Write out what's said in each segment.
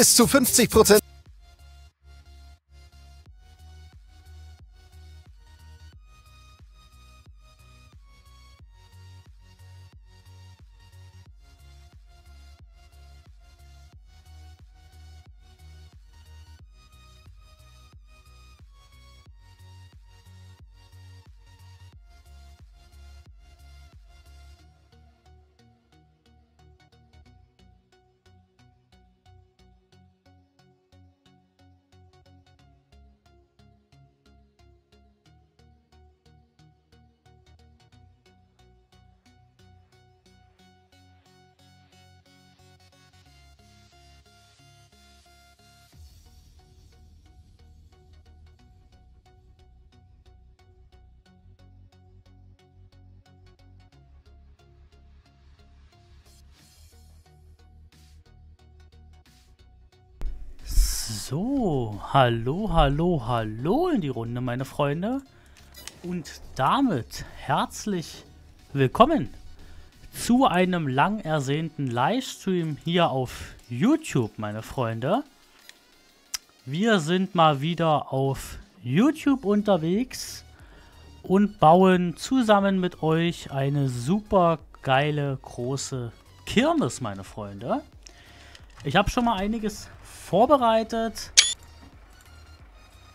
bis zu 50% So, hallo, hallo, hallo in die Runde, meine Freunde. Und damit herzlich willkommen zu einem lang ersehnten Livestream hier auf YouTube, meine Freunde. Wir sind mal wieder auf YouTube unterwegs und bauen zusammen mit euch eine super geile große Kirmes, meine Freunde. Ich habe schon mal einiges vorbereitet.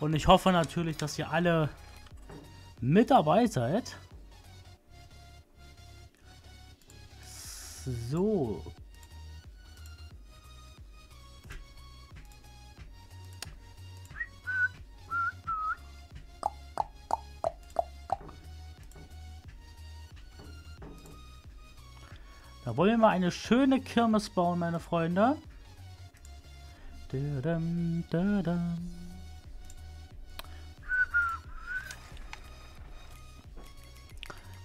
Und ich hoffe natürlich, dass ihr alle mit dabei seid. So. Da wollen wir mal eine schöne Kirmes bauen, meine Freunde.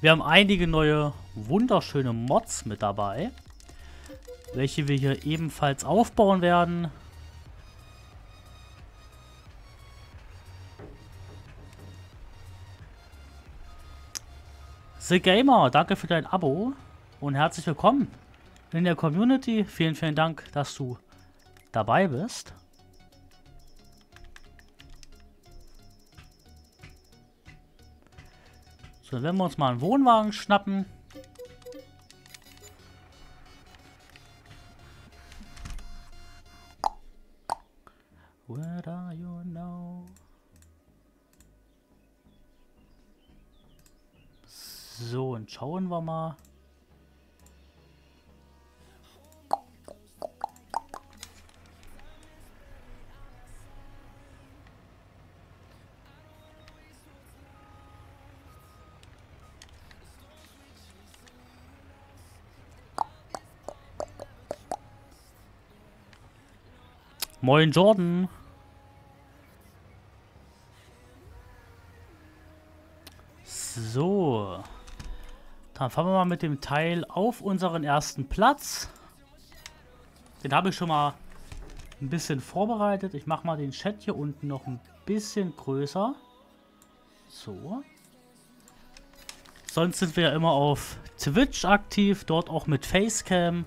Wir haben einige neue wunderschöne Mods mit dabei, welche wir hier ebenfalls aufbauen werden. The Gamer, danke für dein Abo und herzlich willkommen in der Community. Vielen, vielen Dank, dass du dabei bist. So, wenn wir uns mal einen Wohnwagen schnappen. Where are you now? So, und schauen wir mal. Moin Jordan. So. Dann fahren wir mal mit dem Teil auf unseren ersten Platz. Den habe ich schon mal ein bisschen vorbereitet. Ich mache mal den Chat hier unten noch ein bisschen größer. So. Sonst sind wir ja immer auf Twitch aktiv, dort auch mit Facecam.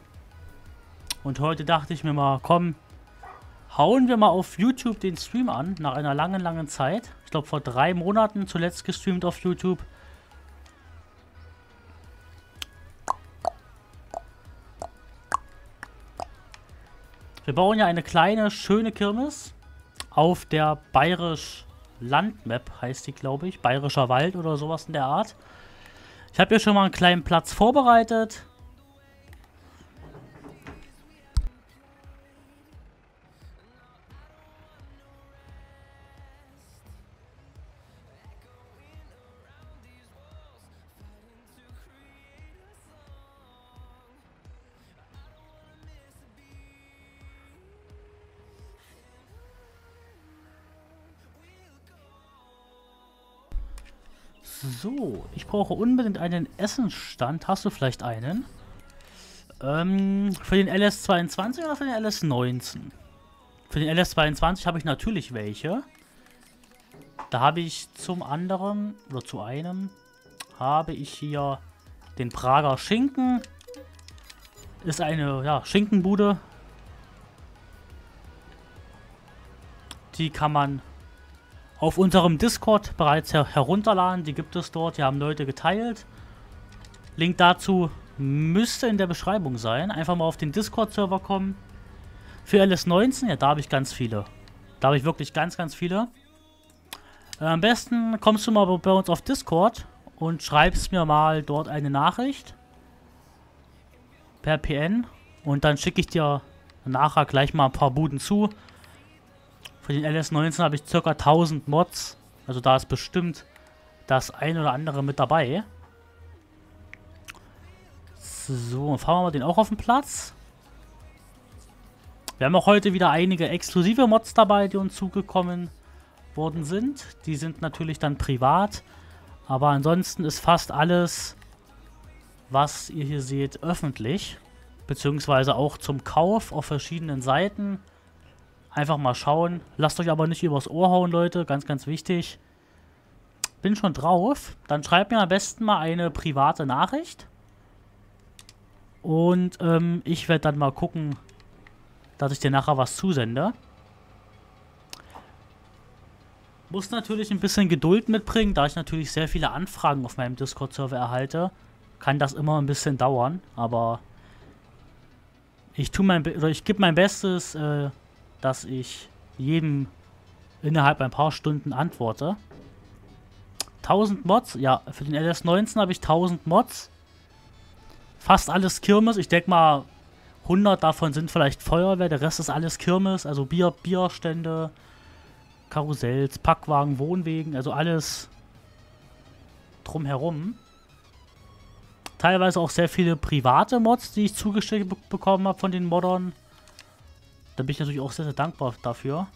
Und heute dachte ich mir mal, komm, hauen wir mal auf YouTube den Stream an, nach einer langen, langen Zeit. Ich glaube vor drei Monaten zuletzt gestreamt auf YouTube. Wir bauen ja eine kleine, schöne Kirmes auf der Bayerisch Landmap, heißt die, glaube ich. Bayerischer Wald oder sowas in der Art. Ich habe hier schon mal einen kleinen Platz vorbereitet. Brauche unbedingt einen Essensstand. Hast du vielleicht einen? Ähm, für den LS22 oder für den LS19? Für den LS22 habe ich natürlich welche. Da habe ich zum anderen, oder zu einem, habe ich hier den Prager Schinken. Ist eine, ja, Schinkenbude. Die kann man auf unserem Discord bereits her herunterladen. Die gibt es dort. Die haben Leute geteilt. Link dazu müsste in der Beschreibung sein. Einfach mal auf den Discord-Server kommen. Für LS19, ja, da habe ich ganz viele. Da habe ich wirklich ganz, ganz viele. Äh, am besten kommst du mal bei uns auf Discord und schreibst mir mal dort eine Nachricht. Per PN. Und dann schicke ich dir nachher gleich mal ein paar Buden zu. Für den LS19 habe ich ca. 1000 Mods. Also da ist bestimmt das ein oder andere mit dabei. So, fahren wir den auch auf den Platz. Wir haben auch heute wieder einige exklusive Mods dabei, die uns zugekommen worden sind. Die sind natürlich dann privat. Aber ansonsten ist fast alles, was ihr hier seht, öffentlich. Beziehungsweise auch zum Kauf auf verschiedenen Seiten. Einfach mal schauen. Lasst euch aber nicht übers Ohr hauen, Leute. Ganz, ganz wichtig. Bin schon drauf. Dann schreibt mir am besten mal eine private Nachricht. Und ähm, ich werde dann mal gucken, dass ich dir nachher was zusende. Muss natürlich ein bisschen Geduld mitbringen, da ich natürlich sehr viele Anfragen auf meinem Discord-Server erhalte. Kann das immer ein bisschen dauern, aber ich tue mein oder ich gebe mein Bestes, äh, dass ich jedem innerhalb ein paar Stunden antworte. 1000 Mods, ja, für den LS19 habe ich 1000 Mods. Fast alles Kirmes, ich denke mal 100 davon sind vielleicht Feuerwehr, der Rest ist alles Kirmes, also Bier, Bierstände, Karussells, Packwagen, Wohnwegen, also alles drumherum. Teilweise auch sehr viele private Mods, die ich zugestellt be bekommen habe von den Moddern. Da bin ich natürlich auch sehr, sehr dankbar dafür.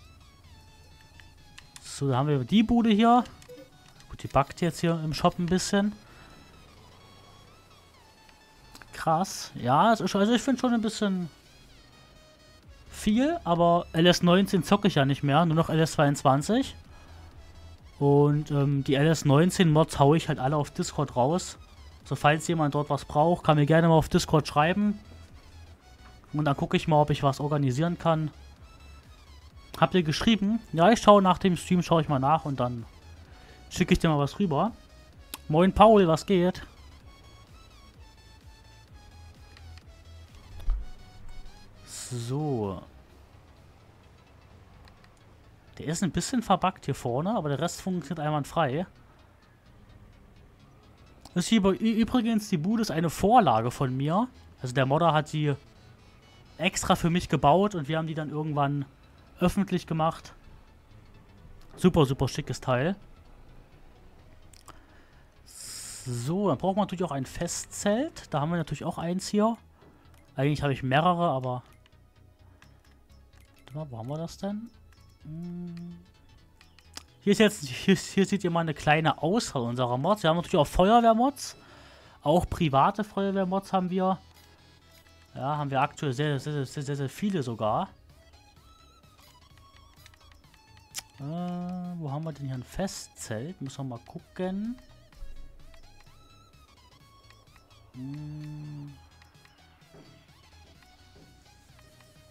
So, da haben wir die Bude hier. Gut, die backt jetzt hier im Shop ein bisschen krass. Ja, also ich finde schon ein bisschen viel, aber LS19 zocke ich ja nicht mehr, nur noch LS22. Und ähm, die LS19-Mods haue ich halt alle auf Discord raus. So, falls jemand dort was braucht, kann mir gerne mal auf Discord schreiben. Und dann gucke ich mal, ob ich was organisieren kann. Habt ihr geschrieben? Ja, ich schaue nach dem Stream, schaue ich mal nach und dann schicke ich dir mal was rüber. Moin Paul, was geht? So. Der ist ein bisschen verbuggt hier vorne, aber der Rest funktioniert einwandfrei. Ist hier übrigens, die Bude ist eine Vorlage von mir. Also der Modder hat sie extra für mich gebaut und wir haben die dann irgendwann öffentlich gemacht. Super, super schickes Teil. So, dann braucht man natürlich auch ein Festzelt. Da haben wir natürlich auch eins hier. Eigentlich habe ich mehrere, aber wo haben wir das denn? Hm. Hier ist jetzt, hier, hier seht ihr mal eine kleine Auswahl unserer Mods. Wir haben natürlich auch Feuerwehrmods. Auch private Feuerwehrmods haben wir. Ja, haben wir aktuell sehr, sehr, sehr, sehr, sehr viele sogar. Äh, wo haben wir denn hier ein Festzelt? Müssen wir mal gucken. Hm.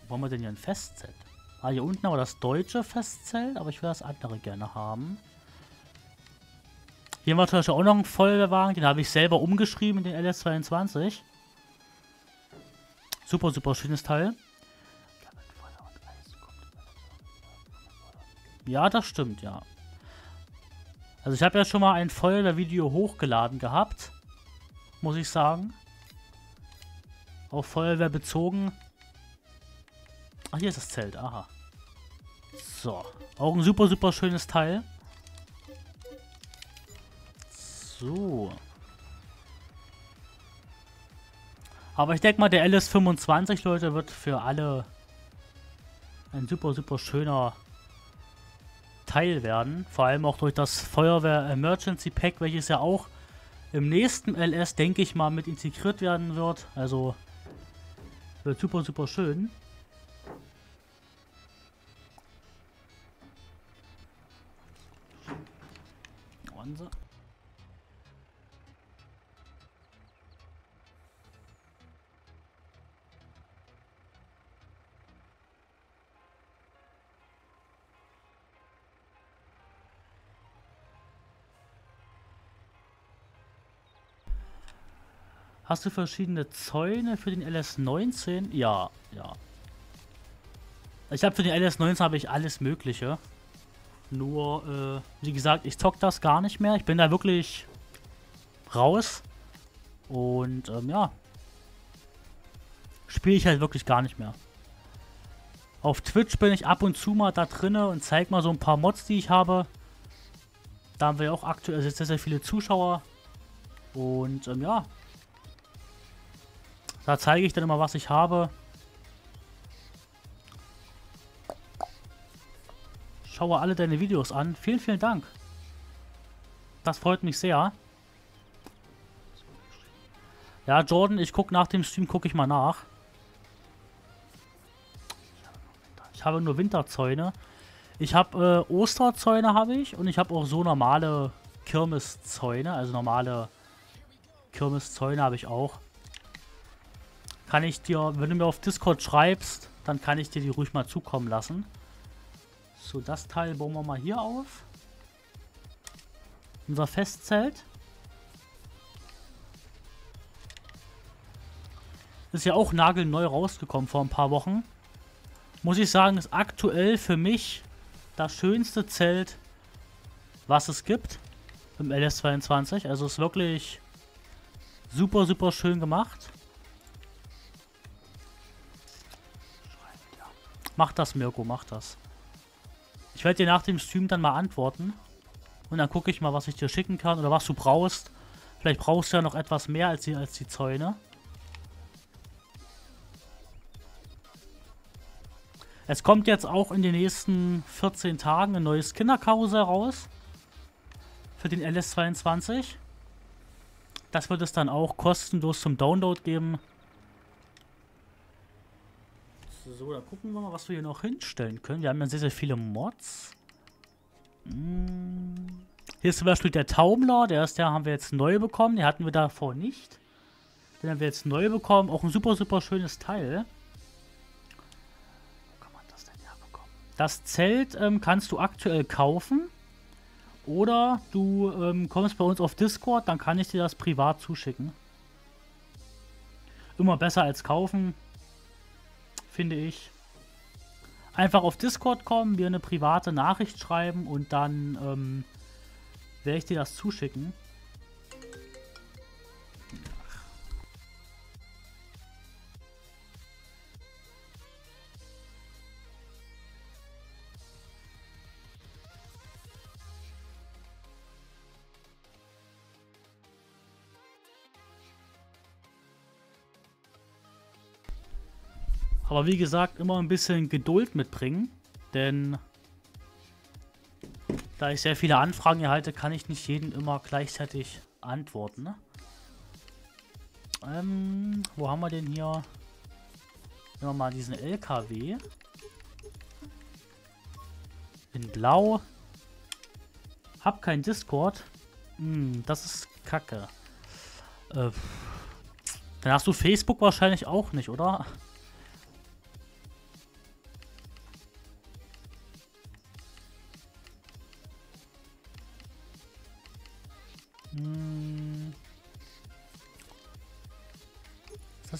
Wo haben wir denn hier ein Festzelt? Ah, hier unten aber das deutsche Festzelt, aber ich will das andere gerne haben. Hier haben wir zum Beispiel auch noch einen Feuerwehrwagen, den habe ich selber umgeschrieben in den LS22. Super, super schönes Teil. Ja, das stimmt, ja. Also ich habe ja schon mal ein Feuerwehrvideo hochgeladen gehabt. Muss ich sagen. Auf Feuerwehr bezogen. Ach, hier ist das Zelt. Aha. So. Auch ein super, super schönes Teil. So. Aber ich denke mal, der LS25, Leute, wird für alle ein super, super schöner Teil werden. Vor allem auch durch das Feuerwehr Emergency Pack, welches ja auch im nächsten LS, denke ich mal, mit integriert werden wird. Also wird super, super schön. Hanse. Hast du verschiedene Zäune für den LS19? Ja, ja. Ich habe für den LS19 habe ich alles mögliche. Nur, äh, wie gesagt, ich zock das gar nicht mehr. Ich bin da wirklich raus. Und, ähm, ja. Spiele ich halt wirklich gar nicht mehr. Auf Twitch bin ich ab und zu mal da drinne und zeige mal so ein paar Mods, die ich habe. Da haben wir auch aktuell sehr, sehr viele Zuschauer. Und, ähm, ja. Da zeige ich dann immer, was ich habe. Schaue alle deine Videos an. Vielen, vielen Dank. Das freut mich sehr. Ja, Jordan, ich gucke nach dem Stream, gucke ich mal nach. Ich habe nur Winterzäune. Ich habe äh, Osterzäune habe ich und ich habe auch so normale Kirmeszäune, also normale Kirmeszäune habe ich auch. Kann ich dir, wenn du mir auf Discord schreibst, dann kann ich dir die ruhig mal zukommen lassen. So, das Teil bauen wir mal hier auf. Unser Festzelt. Ist ja auch nagelneu rausgekommen vor ein paar Wochen. Muss ich sagen, ist aktuell für mich das schönste Zelt, was es gibt im LS22. Also ist wirklich super, super schön gemacht. Mach das, Mirko, mach das. Ich werde dir nach dem Stream dann mal antworten. Und dann gucke ich mal, was ich dir schicken kann oder was du brauchst. Vielleicht brauchst du ja noch etwas mehr als die, als die Zäune. Es kommt jetzt auch in den nächsten 14 Tagen ein neues Kinderkarussell raus. Für den LS22. Das wird es dann auch kostenlos zum Download geben. So, dann gucken wir mal, was wir hier noch hinstellen können. Wir haben ja sehr, sehr viele Mods. Hm. Hier ist zum Beispiel der Taumler. Der ist der, haben wir jetzt neu bekommen. Den hatten wir davor nicht. Den haben wir jetzt neu bekommen. Auch ein super, super schönes Teil. Das Zelt ähm, kannst du aktuell kaufen. Oder du ähm, kommst bei uns auf Discord, dann kann ich dir das privat zuschicken. Immer besser als kaufen, finde ich. Einfach auf Discord kommen, mir eine private Nachricht schreiben und dann ähm, werde ich dir das zuschicken. Aber wie gesagt, immer ein bisschen Geduld mitbringen, denn da ich sehr viele Anfragen erhalte, kann ich nicht jeden immer gleichzeitig antworten. Ne? Ähm, wo haben wir denn hier? Nehmen wir mal diesen LKW. In blau. Hab kein Discord. Hm, das ist kacke. Äh, dann hast du Facebook wahrscheinlich auch nicht, oder?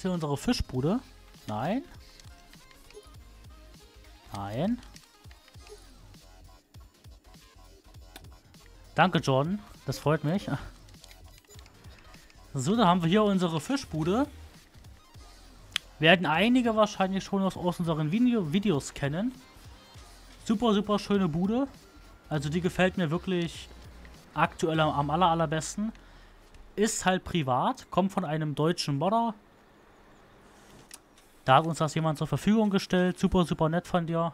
Hier unsere Fischbude? Nein. Nein. Danke, Jordan. Das freut mich. So, da haben wir hier unsere Fischbude. Werden einige wahrscheinlich schon aus, aus unseren Video Videos kennen. Super, super schöne Bude. Also die gefällt mir wirklich aktuell am aller, allerbesten. Ist halt privat, kommt von einem deutschen Modder. Da hat uns das jemand zur Verfügung gestellt. Super, super nett von dir.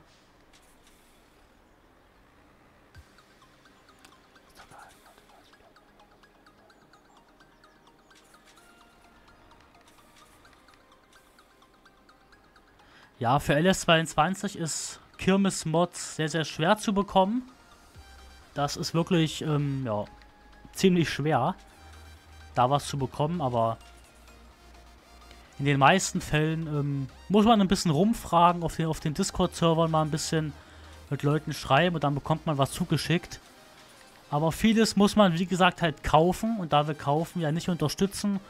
Ja, für LS22 ist Kirmes Mods sehr, sehr schwer zu bekommen. Das ist wirklich, ähm, ja, ziemlich schwer, da was zu bekommen, aber in den meisten Fällen ähm, muss man ein bisschen rumfragen, auf den, auf den Discord-Servern mal ein bisschen mit Leuten schreiben und dann bekommt man was zugeschickt. Aber vieles muss man, wie gesagt, halt kaufen und da wir kaufen ja nicht unterstützen,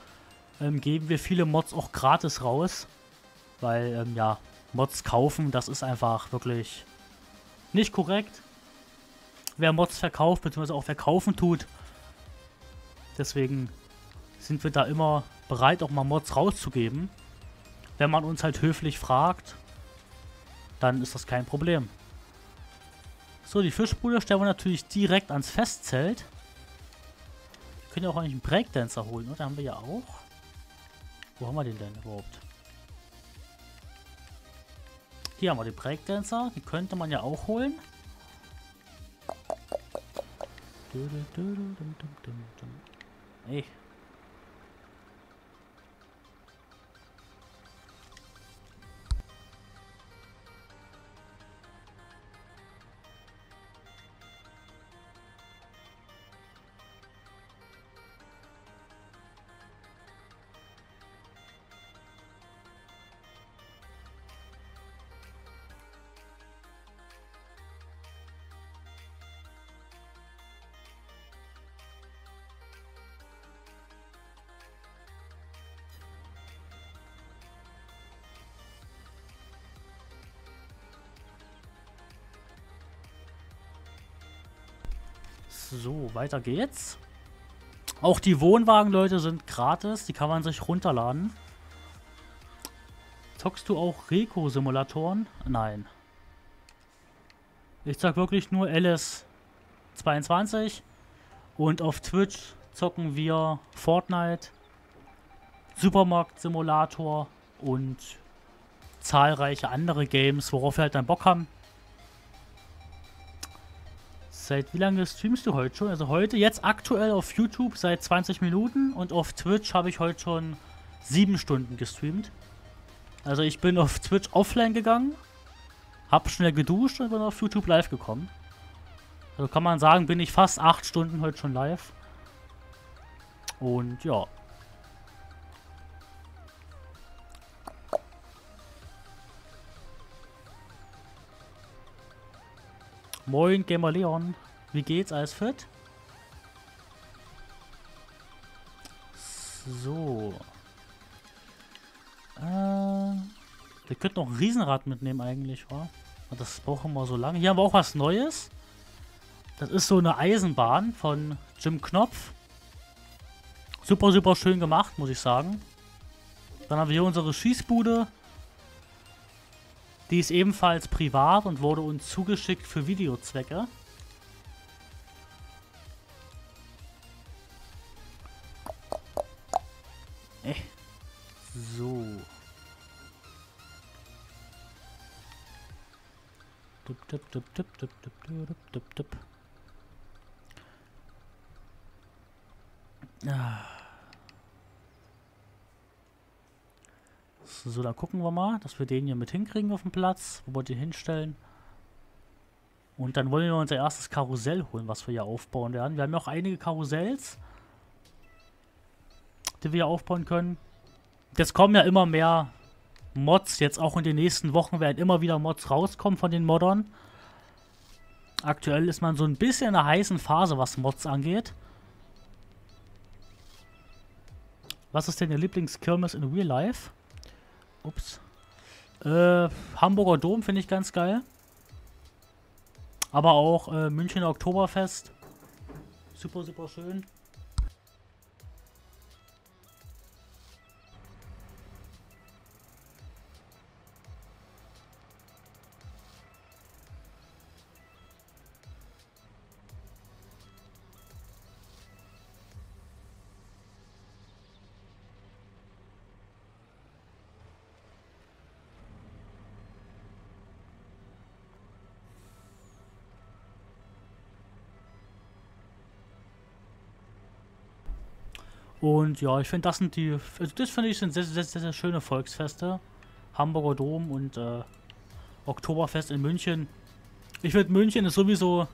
ähm, geben wir viele Mods auch gratis raus. Weil, ähm, ja, Mods kaufen, das ist einfach wirklich nicht korrekt. Wer Mods verkauft, beziehungsweise auch verkaufen tut. Deswegen sind wir da immer bereit, auch mal Mods rauszugeben. Wenn man uns halt höflich fragt, dann ist das kein Problem. So, die Fischbude stellen wir natürlich direkt ans Festzelt. Wir können ja auch eigentlich einen Breakdancer holen, oder? Haben wir ja auch. Wo haben wir den denn überhaupt? Hier haben wir den Breakdancer. Die könnte man ja auch holen. Ey, So, weiter geht's. Auch die Wohnwagen, Leute, sind gratis. Die kann man sich runterladen. Zockst du auch Reco-Simulatoren? Nein. Ich zock wirklich nur LS22. Und auf Twitch zocken wir Fortnite, Supermarkt-Simulator und zahlreiche andere Games, worauf wir halt dann Bock haben. Seit wie lange streamst du heute schon? Also heute, jetzt aktuell auf YouTube seit 20 Minuten und auf Twitch habe ich heute schon 7 Stunden gestreamt. Also ich bin auf Twitch offline gegangen, habe schnell geduscht und bin auf YouTube live gekommen. Also kann man sagen, bin ich fast 8 Stunden heute schon live. Und ja. Moin, Gamer Leon. Wie geht's? Alles fit? So. Äh, wir könnten noch ein Riesenrad mitnehmen eigentlich, wa? Das brauchen wir so lange. Hier haben wir auch was Neues. Das ist so eine Eisenbahn von Jim Knopf. Super, super schön gemacht, muss ich sagen. Dann haben wir hier unsere Schießbude. Die ist ebenfalls privat und wurde uns zugeschickt für Videozwecke. Gucken wir mal, dass wir den hier mit hinkriegen auf dem Platz, wo wir den hinstellen. Und dann wollen wir unser erstes Karussell holen, was wir hier aufbauen werden. Wir haben ja auch einige Karussells, die wir hier aufbauen können. Jetzt kommen ja immer mehr Mods, jetzt auch in den nächsten Wochen werden immer wieder Mods rauskommen von den Moddern. Aktuell ist man so ein bisschen in einer heißen Phase, was Mods angeht. Was ist denn Ihr Lieblingskirmes in Real Life? Ups. Äh, Hamburger Dom finde ich ganz geil. Aber auch äh, Münchner Oktoberfest. Super, super schön. Und ja, ich finde, das sind die. Also das finde ich sind sehr, sehr, sehr, sehr, schöne Volksfeste. Hamburger Dom und äh, Oktoberfest in München. Ich finde, München ist sowieso,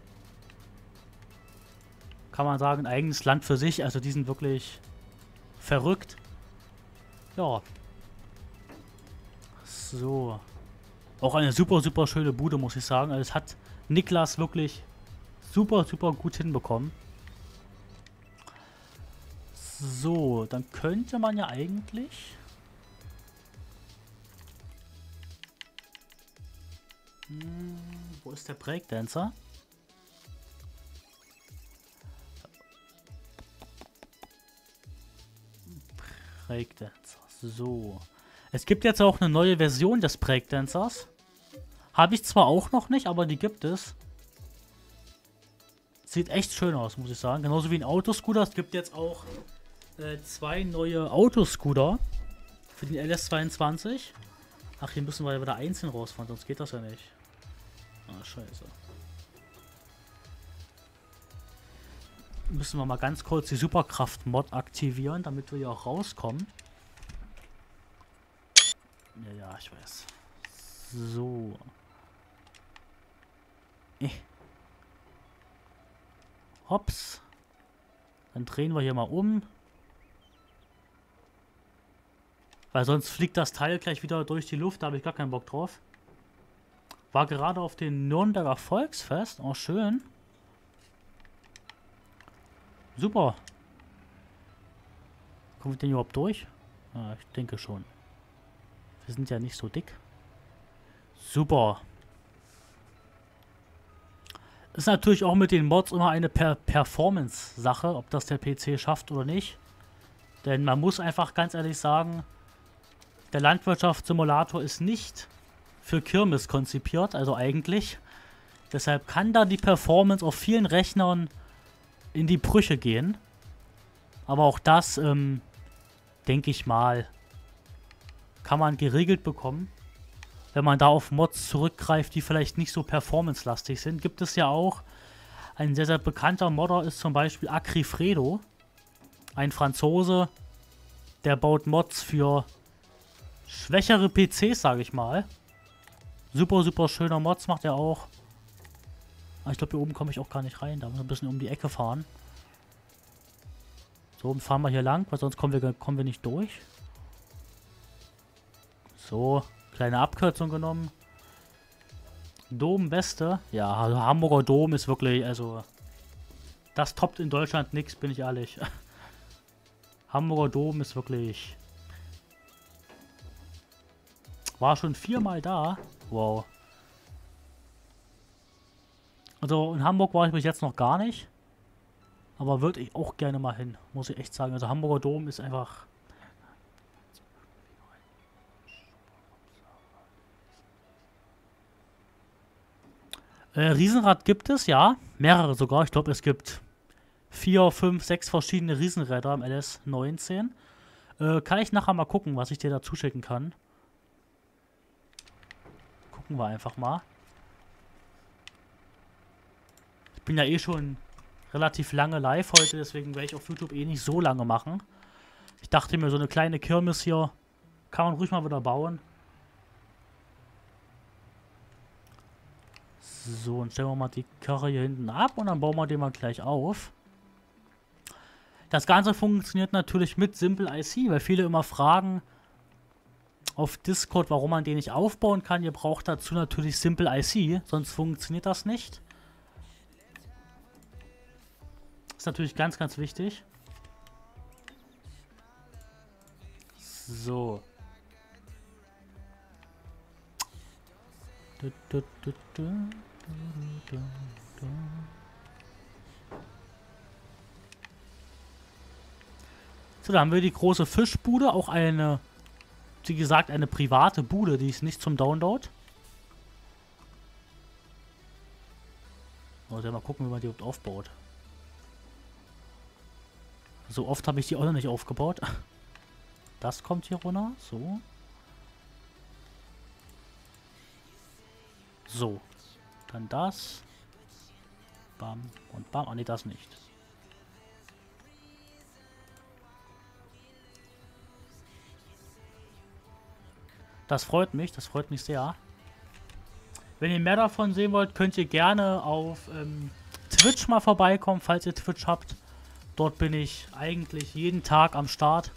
kann man sagen, ein eigenes Land für sich. Also die sind wirklich verrückt. Ja. So. Auch eine super, super schöne Bude, muss ich sagen. Also es hat Niklas wirklich super, super gut hinbekommen. So, dann könnte man ja eigentlich... Hm, wo ist der Breakdancer? Breakdancer. So. Es gibt jetzt auch eine neue Version des Breakdancers. Habe ich zwar auch noch nicht, aber die gibt es. Sieht echt schön aus, muss ich sagen. Genauso wie ein Autoscooter. Es gibt jetzt auch äh, zwei neue Autoscooter für den LS22. Ach, hier müssen wir ja wieder einzeln rausfahren, sonst geht das ja nicht. Ah, scheiße. Müssen wir mal ganz kurz die Superkraft-Mod aktivieren, damit wir hier auch rauskommen. Ja, ja, ich weiß. So. Eh. Hops. Dann drehen wir hier mal um. Weil sonst fliegt das Teil gleich wieder durch die Luft, da habe ich gar keinen Bock drauf. War gerade auf dem Nürnberger Volksfest. Oh, schön. Super. Kommen wir denn überhaupt durch? Ja, ich denke schon. Wir sind ja nicht so dick. Super. Ist natürlich auch mit den Mods immer eine per Performance-Sache, ob das der PC schafft oder nicht. Denn man muss einfach ganz ehrlich sagen, der Landwirtschaftssimulator ist nicht für Kirmes konzipiert, also eigentlich. Deshalb kann da die Performance auf vielen Rechnern in die Brüche gehen. Aber auch das, ähm, denke ich mal, kann man geregelt bekommen. Wenn man da auf Mods zurückgreift, die vielleicht nicht so performance-lastig sind. Gibt es ja auch. Ein sehr, sehr bekannter Modder ist zum Beispiel Acrifredo. Ein Franzose, der baut Mods für schwächere PCs, sage ich mal. Super, super schöner Mods macht er auch. Aber ich glaube, hier oben komme ich auch gar nicht rein. Da muss ein bisschen um die Ecke fahren. So, und fahren wir hier lang, weil sonst kommen wir, kommen wir nicht durch. So, kleine Abkürzung genommen. Dom Beste. Ja, also Hamburger Dom ist wirklich, also... Das toppt in Deutschland nichts, bin ich ehrlich. Hamburger Dom ist wirklich... War schon viermal da. Wow. Also in Hamburg war ich bis jetzt noch gar nicht. Aber würde ich auch gerne mal hin, muss ich echt sagen. Also Hamburger Dom ist einfach... Äh, Riesenrad gibt es, ja. Mehrere sogar. Ich glaube, es gibt vier, fünf, sechs verschiedene Riesenräder im LS19. Äh, kann ich nachher mal gucken, was ich dir da zuschicken kann. Gucken wir einfach mal. Ich bin ja eh schon relativ lange live heute, deswegen werde ich auf YouTube eh nicht so lange machen. Ich dachte mir, so eine kleine Kirmes hier kann man ruhig mal wieder bauen. So, und stellen wir mal die Karre hier hinten ab und dann bauen wir den mal gleich auf. Das Ganze funktioniert natürlich mit Simple IC, weil viele immer fragen, auf Discord, warum man den nicht aufbauen kann. Ihr braucht dazu natürlich Simple IC, sonst funktioniert das nicht. Ist natürlich ganz, ganz wichtig. So. So, da haben wir die große Fischbude, auch eine wie gesagt, eine private Bude, die ist nicht zum Download. Also mal gucken, wie man die überhaupt aufbaut. So oft habe ich die auch noch nicht aufgebaut. Das kommt hier runter. So. So. Dann das. Bam und bam. Ah, ne, das nicht. Das freut mich, das freut mich sehr. Wenn ihr mehr davon sehen wollt, könnt ihr gerne auf ähm, Twitch mal vorbeikommen, falls ihr Twitch habt. Dort bin ich eigentlich jeden Tag am Start.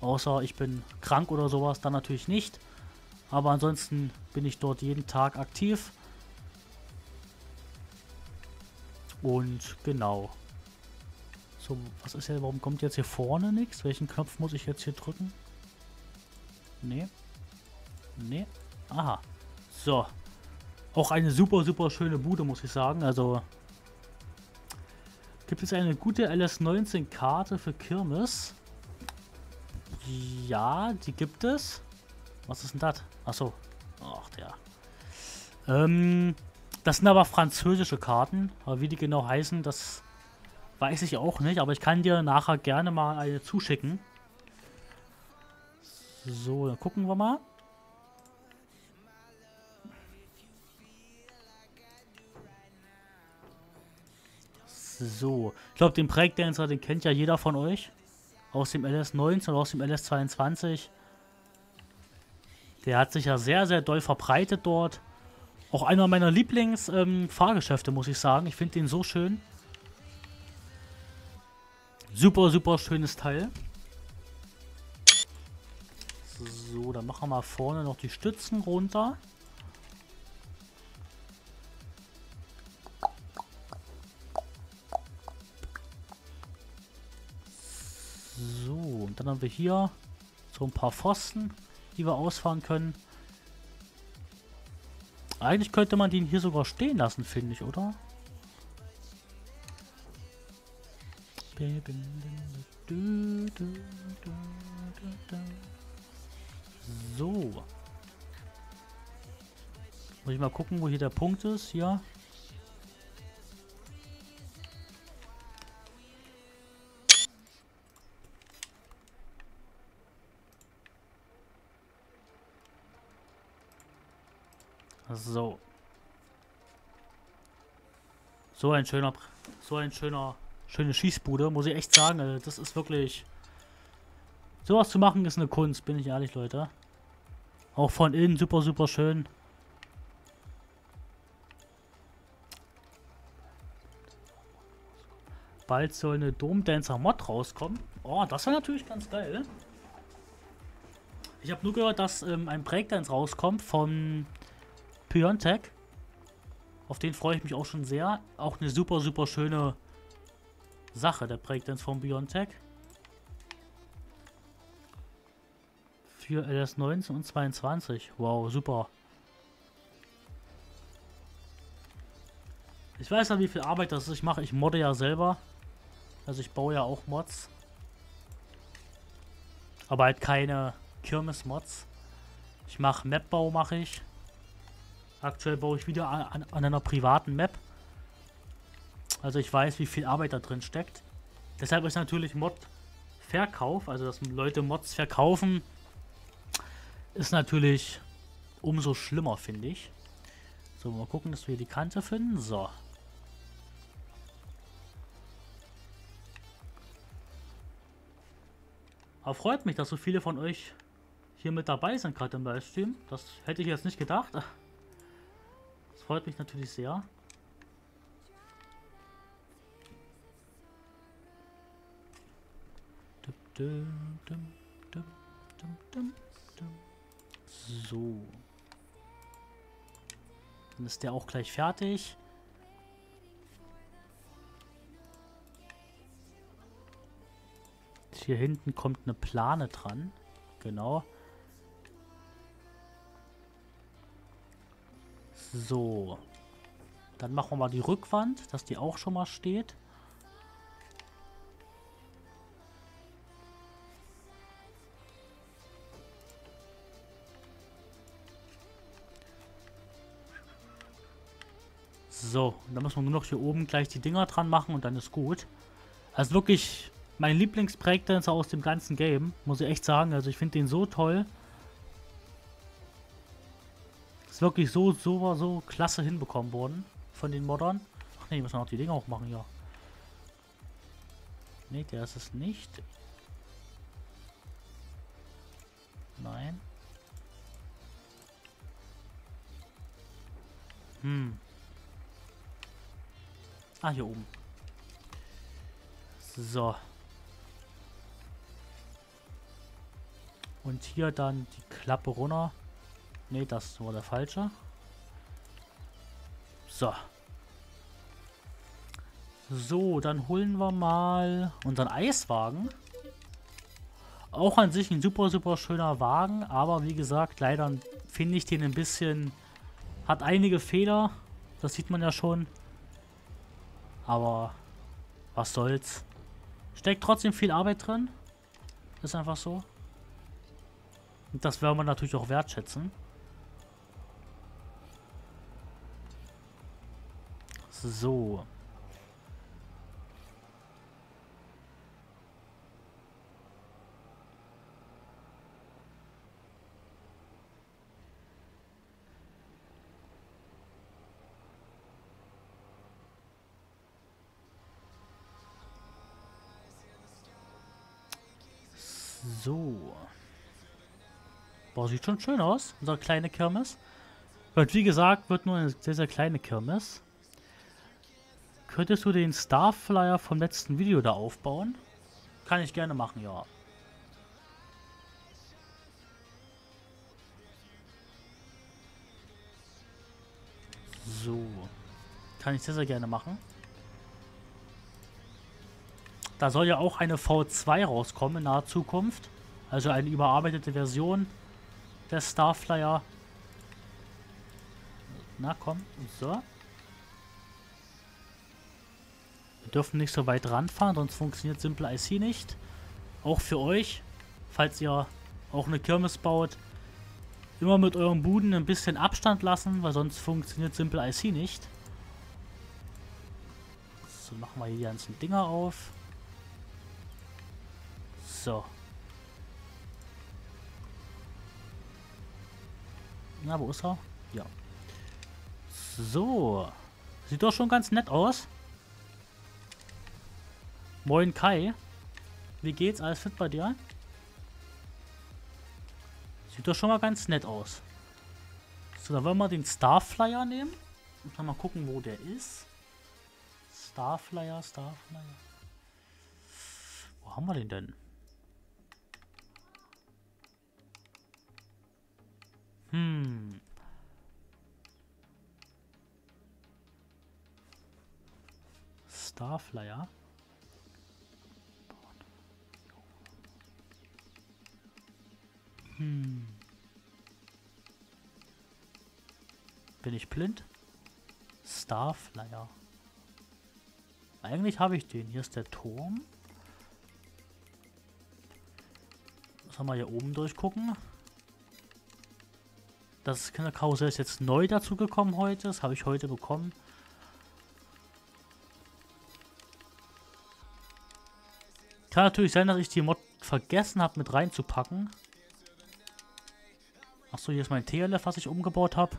Außer ich bin krank oder sowas, dann natürlich nicht. Aber ansonsten bin ich dort jeden Tag aktiv. Und genau. So, was ist ja, warum kommt jetzt hier vorne nichts? Welchen Knopf muss ich jetzt hier drücken? Nee. Nee. Aha. So. Auch eine super, super schöne Bude, muss ich sagen. Also, gibt es eine gute LS19-Karte für Kirmes? Ja, die gibt es. Was ist denn das? Achso. Ach, der. Ähm, das sind aber französische Karten. Aber wie die genau heißen, das weiß ich auch nicht. Aber ich kann dir nachher gerne mal eine zuschicken. So, dann gucken wir mal. So, ich glaube, den Breakdancer, den kennt ja jeder von euch. Aus dem LS19 oder aus dem LS22. Der hat sich ja sehr, sehr doll verbreitet dort. Auch einer meiner Lieblings-Fahrgeschäfte, ähm, muss ich sagen. Ich finde den so schön. Super, super schönes Teil. So, dann machen wir mal vorne noch die Stützen runter. Dann haben wir hier so ein paar Pfosten, die wir ausfahren können. Eigentlich könnte man den hier sogar stehen lassen, finde ich, oder? So. Muss ich mal gucken, wo hier der Punkt ist. Hier. So. So ein schöner, so ein schöner, schöne Schießbude, muss ich echt sagen. Also das ist wirklich... Sowas zu machen ist eine Kunst, bin ich ehrlich, Leute. Auch von innen super, super schön. Bald soll eine Domdancer Mod rauskommen. Oh, das wäre natürlich ganz geil. Ich habe nur gehört, dass ähm, ein Breakdance rauskommt von Pyontech. Auf den freue ich mich auch schon sehr. Auch eine super, super schöne Sache, der Breakdance von Biontech. Für LS19 und 22. Wow, super. Ich weiß ja, wie viel Arbeit das ist. Ich mache, ich modde ja selber. Also ich baue ja auch Mods. Aber halt keine Kirmes-Mods. Ich mache Mapbau, mache ich. Aktuell baue ich wieder an, an einer privaten Map. Also ich weiß, wie viel Arbeit da drin steckt. Deshalb ist natürlich Mod-Verkauf, also dass Leute Mods verkaufen, ist natürlich umso schlimmer, finde ich. So, mal gucken, dass wir die Kante finden. So. Aber freut mich, dass so viele von euch hier mit dabei sind, gerade im Livestream. Das hätte ich jetzt nicht gedacht freut mich natürlich sehr. So. Dann ist der auch gleich fertig. Hier hinten kommt eine Plane dran. Genau. So. Dann machen wir mal die Rückwand, dass die auch schon mal steht. So, dann müssen wir nur noch hier oben gleich die Dinger dran machen und dann ist gut. Also wirklich mein Lieblingsprojekt aus dem ganzen Game, muss ich echt sagen. Also ich finde den so toll. Wirklich so, so, so klasse hinbekommen worden von den Moddern. Ach ne, müssen wir noch die Dinge auch machen, ja. Ne, der ist es nicht. Nein. Hm. Ah, hier oben. So. Und hier dann die Klappe runter. Ne, das war der falsche. So. So, dann holen wir mal unseren Eiswagen. Auch an sich ein super, super schöner Wagen, aber wie gesagt, leider finde ich den ein bisschen... Hat einige Fehler, das sieht man ja schon. Aber was soll's. Steckt trotzdem viel Arbeit drin. Ist einfach so. Und das werden wir natürlich auch wertschätzen. So. So. Boah, sieht schon schön aus, unsere kleine Kirmes. Und wie gesagt, wird nur eine sehr, sehr kleine Kirmes. Könntest du den Starflyer vom letzten Video da aufbauen? Kann ich gerne machen, ja. So. Kann ich sehr, sehr gerne machen. Da soll ja auch eine V2 rauskommen in naher Zukunft. Also eine überarbeitete Version des Starflyer. Na komm, so. Dürfen nicht so weit ranfahren, sonst funktioniert Simple IC nicht. Auch für euch, falls ihr auch eine Kirmes baut, immer mit eurem Buden ein bisschen Abstand lassen, weil sonst funktioniert Simple IC nicht. So, machen wir hier die ganzen Dinger auf. So. Na, wo ist er? Ja. So. Sieht doch schon ganz nett aus. Moin Kai. Wie geht's? Alles fit bei dir? Sieht doch schon mal ganz nett aus. So, dann wollen wir den Starflyer nehmen. Und dann mal gucken, wo der ist. Starflyer, Starflyer. Wo haben wir den denn? Hm. Starflyer. Hm. Bin ich blind? Starflyer. Eigentlich habe ich den. Hier ist der Turm. Sollen wir hier oben durchgucken? Das Kinderkarussell ist jetzt neu dazu gekommen heute. Das habe ich heute bekommen. Kann natürlich sein, dass ich die Mod vergessen habe mit reinzupacken. Achso, hier ist mein TLF, was ich umgebaut habe.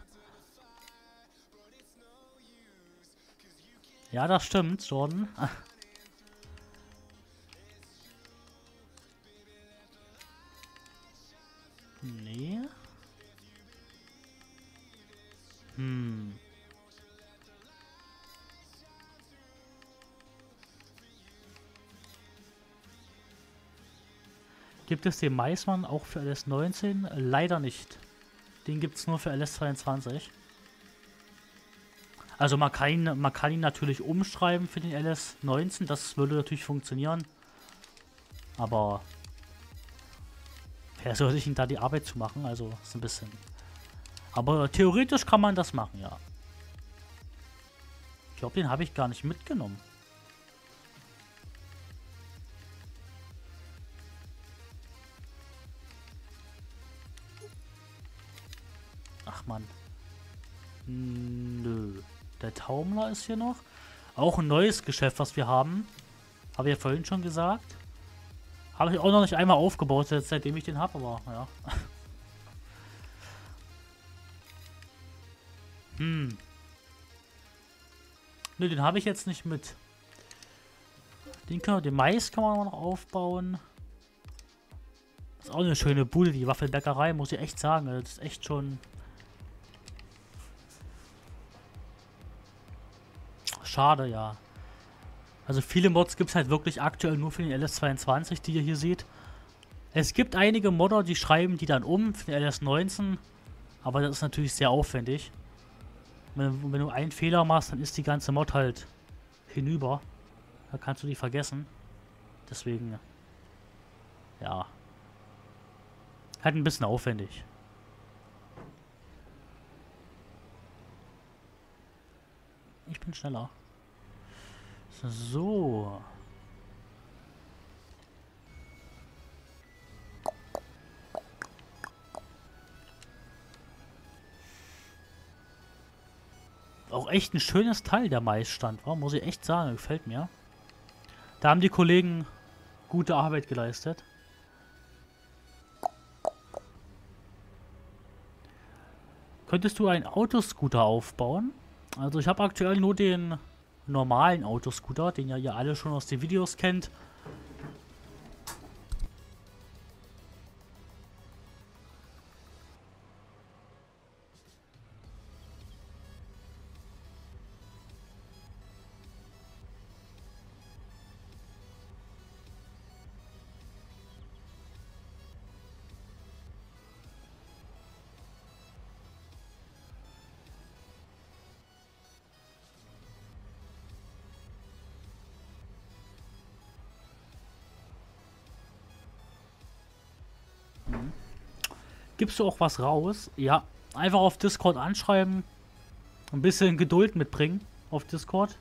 Ja, das stimmt, Jordan. nee. Hm. Gibt es den Maismann auch für LS19? Leider nicht. Den gibt es nur für LS22. Also man kann, ihn, man kann ihn natürlich umschreiben für den LS19. Das würde natürlich funktionieren. Aber wer soll denn da die Arbeit zu machen? Also ist ein bisschen aber theoretisch kann man das machen, ja. Ich glaube, den habe ich gar nicht mitgenommen. Taumler ist hier noch. Auch ein neues Geschäft, was wir haben. Habe ich ja vorhin schon gesagt. Habe ich auch noch nicht einmal aufgebaut, seitdem ich den habe, aber ja. Hm. Ne, den habe ich jetzt nicht mit. Den, kann, den Mais kann man noch aufbauen. Das ist auch eine schöne Bude, die Waffelbäckerei, muss ich echt sagen. Das ist echt schon... Schade, ja. Also viele Mods gibt es halt wirklich aktuell nur für den LS22, die ihr hier seht. Es gibt einige Modder, die schreiben die dann um für den LS19. Aber das ist natürlich sehr aufwendig. Wenn, wenn, du einen Fehler machst, dann ist die ganze Mod halt hinüber. Da kannst du die vergessen. Deswegen, ja. Halt ein bisschen aufwendig. Ich bin schneller. So. Auch echt ein schönes Teil der Maisstand war, muss ich echt sagen. Gefällt mir. Da haben die Kollegen gute Arbeit geleistet. Könntest du einen Autoscooter aufbauen? Also ich habe aktuell nur den normalen Autoscooter, den ja ihr alle schon aus den Videos kennt. Gibst du auch was raus? Ja, einfach auf Discord anschreiben. Ein bisschen Geduld mitbringen auf Discord.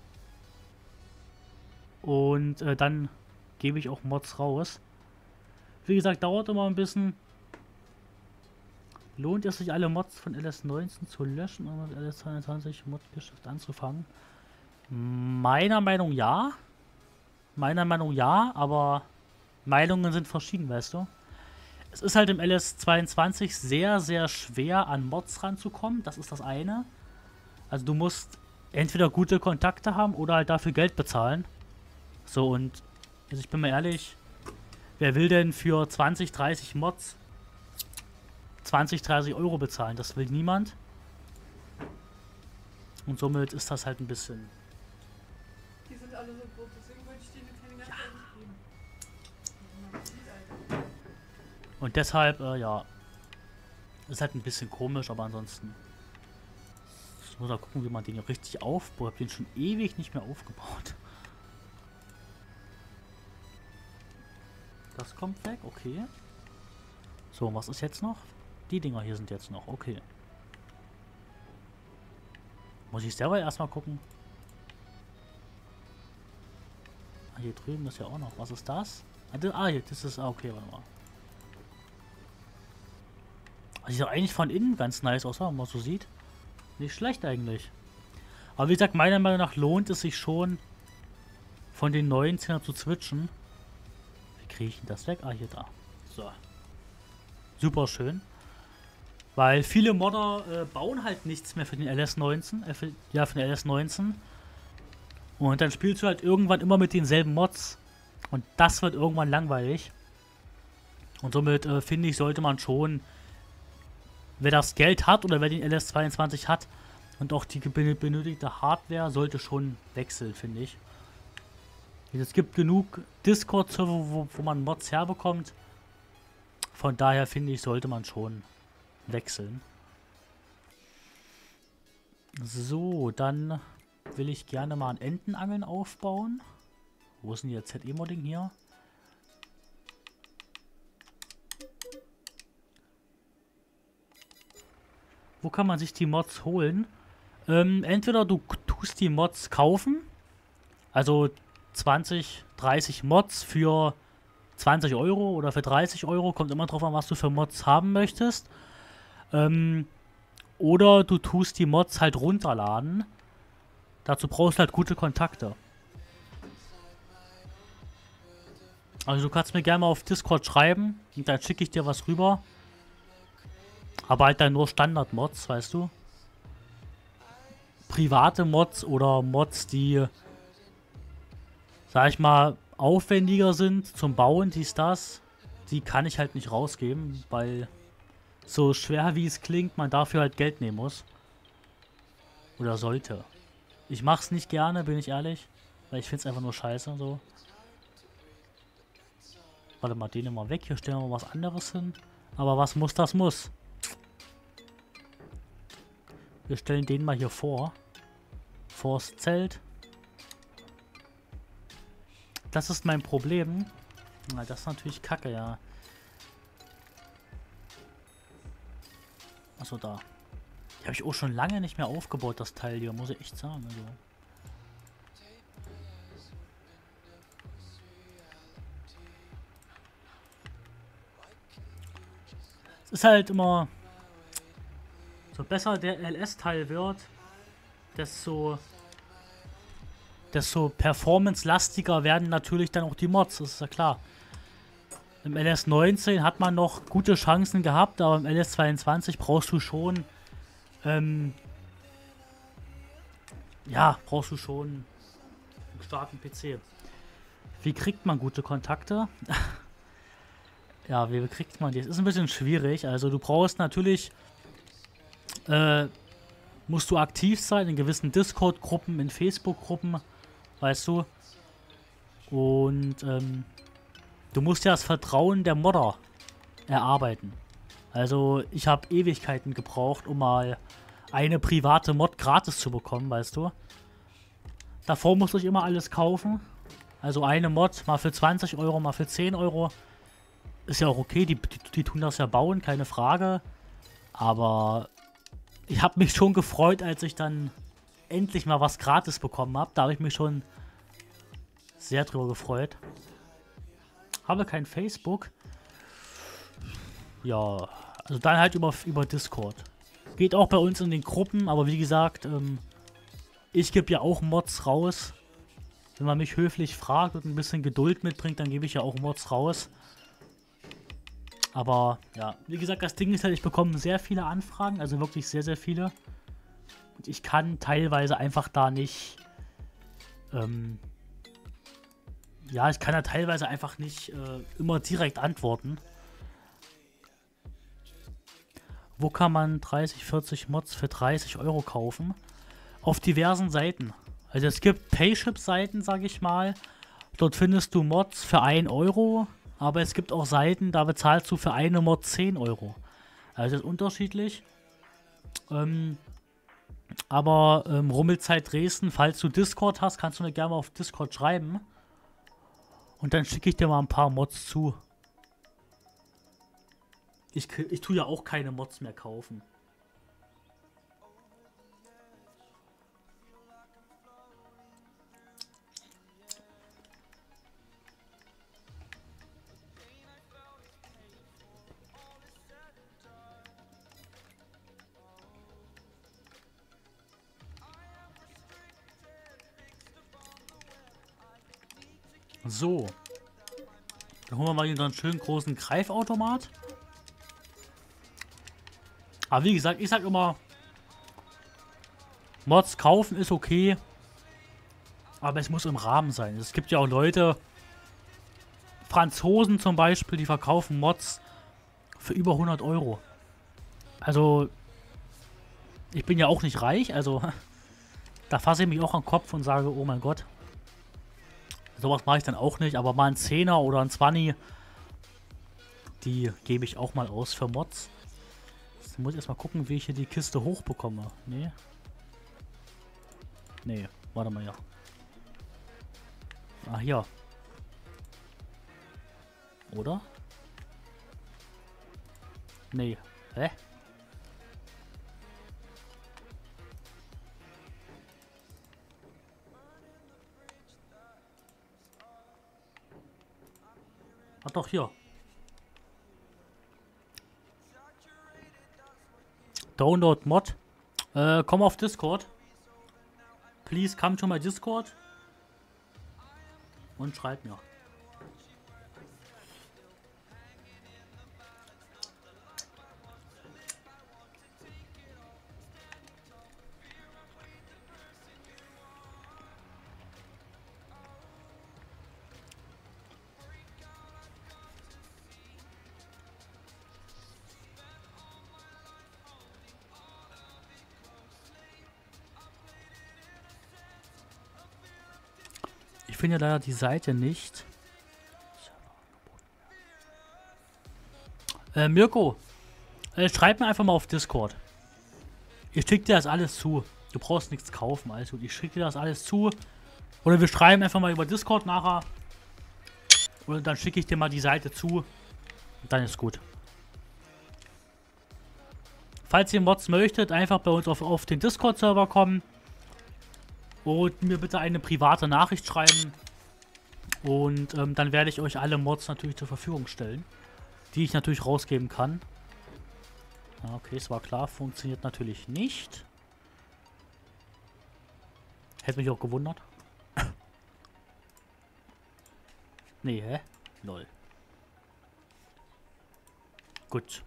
Und äh, dann gebe ich auch Mods raus. Wie gesagt, dauert immer ein bisschen. Lohnt es sich, alle Mods von LS19 zu löschen und mit LS22 Modgeschäft anzufangen? Meiner Meinung ja. Meiner Meinung ja, aber Meinungen sind verschieden, weißt du. Es ist halt im LS22 sehr, sehr schwer an Mods ranzukommen. Das ist das eine. Also du musst entweder gute Kontakte haben oder halt dafür Geld bezahlen. So und also ich bin mal ehrlich, wer will denn für 20, 30 Mods 20, 30 Euro bezahlen? Das will niemand. Und somit ist das halt ein bisschen... Die sind alle so groß, deswegen wollte ich denen keine ganze ja. Und deshalb, äh, ja, ist halt ein bisschen komisch, aber ansonsten ich muss mal gucken, wie man den hier richtig aufbaut. Ich habe den schon ewig nicht mehr aufgebaut. Das kommt weg, okay. So, was ist jetzt noch? Die Dinger hier sind jetzt noch, okay. Muss ich selber erstmal gucken. Ah, hier drüben ist ja auch noch. Was ist das? Ah, hier, das ist... Ah, okay, warte mal. Sieht doch eigentlich von innen ganz nice aus, wenn man so sieht. Nicht schlecht eigentlich. Aber wie gesagt, meiner Meinung nach lohnt es sich schon, von den 19er zu switchen. Wie kriege ich denn das weg? Ah, hier da. So. Super schön. Weil viele Modder äh, bauen halt nichts mehr für den LS19. Äh, für, ja, für den LS19. Und dann spielst du halt irgendwann immer mit denselben Mods. Und das wird irgendwann langweilig. Und somit äh, finde ich, sollte man schon wer das Geld hat oder wer den LS22 hat und auch die benötigte Hardware, sollte schon wechseln, finde ich. Es gibt genug Discord-Server, wo, wo man Mods herbekommt. Von daher finde ich, sollte man schon wechseln. So, dann will ich gerne mal ein Entenangeln aufbauen. Wo ist denn hier ZE-Modding hier? Wo kann man sich die Mods holen? Ähm, entweder du tust die Mods kaufen, also 20, 30 Mods für 20 Euro oder für 30 Euro, kommt immer drauf an, was du für Mods haben möchtest. Ähm, oder du tust die Mods halt runterladen. Dazu brauchst du halt gute Kontakte. Also du kannst mir gerne mal auf Discord schreiben und dann schicke ich dir was rüber. Aber halt dann nur Standard-Mods, weißt du? Private Mods oder Mods, die, sag ich mal, aufwendiger sind zum Bauen, dies, das, die kann ich halt nicht rausgeben, weil so schwer wie es klingt, man dafür halt Geld nehmen muss. Oder sollte. Ich mach's nicht gerne, bin ich ehrlich. Weil ich find's einfach nur scheiße, so. Warte mal, den immer weg. Hier stellen wir was anderes hin. Aber was muss, das muss. Wir stellen den mal hier vor. Vors Zelt. Das ist mein Problem. Na, das ist natürlich kacke, ja. Achso, da. Die habe ich auch schon lange nicht mehr aufgebaut, das Teil hier, muss ich echt sagen. Also. Es ist halt immer... So besser der LS-Teil wird, desto desto performance-lastiger werden natürlich dann auch die Mods, das ist ja klar. Im LS19 hat man noch gute Chancen gehabt, aber im LS22 brauchst du schon, ähm, ja, brauchst du schon einen starken PC. Wie kriegt man gute Kontakte? ja, wie kriegt man die? Es ist ein bisschen schwierig, also du brauchst natürlich, äh, musst du aktiv sein in gewissen Discord-Gruppen, in Facebook-Gruppen, weißt du? Und ähm, du musst ja das Vertrauen der Modder erarbeiten. Also ich habe Ewigkeiten gebraucht, um mal eine private Mod gratis zu bekommen, weißt du? Davor musste ich immer alles kaufen. Also eine Mod mal für 20 Euro, mal für 10 Euro. Ist ja auch okay, die, die, die tun das ja bauen, keine Frage. Aber ich habe mich schon gefreut, als ich dann endlich mal was gratis bekommen habe. Da habe ich mich schon sehr drüber gefreut. Habe kein Facebook. Ja, also dann halt über, über Discord. Geht auch bei uns in den Gruppen, aber wie gesagt, ähm, ich gebe ja auch Mods raus. Wenn man mich höflich fragt und ein bisschen Geduld mitbringt, dann gebe ich ja auch Mods raus. Aber ja, wie gesagt, das Ding ist halt, ich bekomme sehr viele Anfragen, also wirklich sehr, sehr viele. Und ich kann teilweise einfach da nicht ähm, ja, ich kann ja teilweise einfach nicht äh, immer direkt antworten. Wo kann man 30, 40 Mods für 30 Euro kaufen? Auf diversen Seiten. Also es gibt Payship-Seiten, sag ich mal. Dort findest du Mods für 1 Euro. Aber es gibt auch Seiten, da bezahlst du für eine Mod 10 Euro. Also das ist unterschiedlich. Ähm, aber ähm, Rummelzeit Dresden, falls du Discord hast, kannst du mir gerne mal auf Discord schreiben. Und dann schicke ich dir mal ein paar Mods zu. Ich, ich tue ja auch keine Mods mehr kaufen. So. Dann holen wir mal hier einen schönen großen Greifautomat. Aber wie gesagt, ich sag immer, Mods kaufen ist okay. Aber es muss im Rahmen sein. Es gibt ja auch Leute, Franzosen zum Beispiel, die verkaufen Mods für über 100 Euro. Also, ich bin ja auch nicht reich, also da fasse ich mich auch am Kopf und sage, oh mein Gott, Sowas mache ich dann auch nicht, aber mal ein 10er oder ein 20, die gebe ich auch mal aus für Mods. Jetzt muss ich erstmal gucken, wie ich hier die Kiste hochbekomme. Nee. Nee, warte mal ja. Ah, hier. Oder? Nee. Hä? Ach doch, hier. Download Mod. Äh, komm auf Discord. Please come to my Discord. Und schreib mir. Finde leider die Seite nicht. Äh, Mirko, äh, schreib mir einfach mal auf Discord. Ich schicke dir das alles zu. Du brauchst nichts kaufen, also ich schicke dir das alles zu. Oder wir schreiben einfach mal über Discord nachher. Und dann schicke ich dir mal die Seite zu. Dann ist gut. Falls ihr Mods möchtet, einfach bei uns auf, auf den Discord-Server kommen. Und mir bitte eine private Nachricht schreiben. Und ähm, dann werde ich euch alle Mods natürlich zur Verfügung stellen. Die ich natürlich rausgeben kann. Okay, es war klar. Funktioniert natürlich nicht. Hätte mich auch gewundert. nee, hä? Lol. Gut.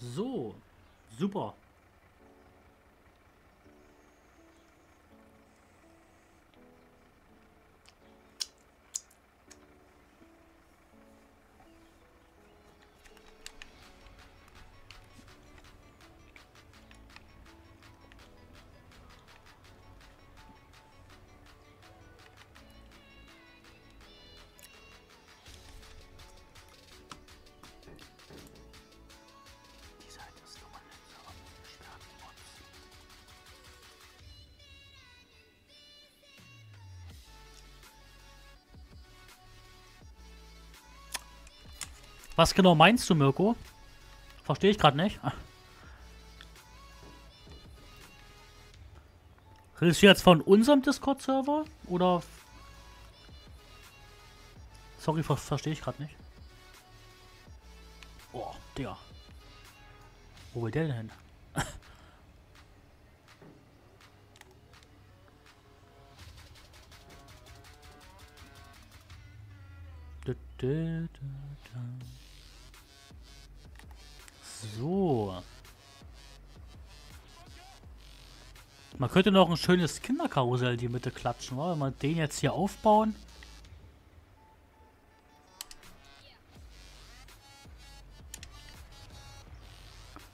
So. Super. Was genau meinst du, Mirko? Verstehe ich gerade nicht. Redest du jetzt von unserem Discord-Server? Oder... Sorry, ver verstehe ich gerade nicht. Oh, Digga. Wo will der denn hin? Dü, dü, dü, Man könnte noch ein schönes Kinderkarussell in die Mitte klatschen, oder? Wenn wir den jetzt hier aufbauen.